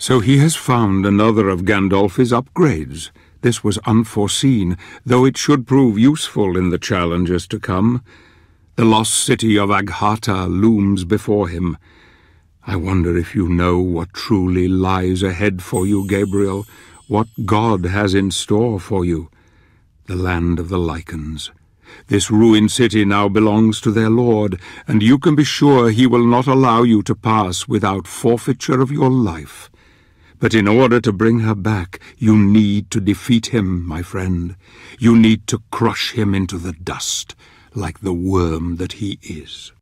So he has found another of Gandolfi's upgrades. This was unforeseen, though it should prove useful in the challenges to come. The lost city of Agharta looms before him. I wonder if you know what truly lies ahead for you, Gabriel, what God has in store for you. The land of the Lycans. This ruined city now belongs to their lord, and you can be sure he will not allow you to pass without forfeiture of your life. But in order to bring her back, you need to defeat him, my friend. You need to crush him into the dust, like the worm that he is.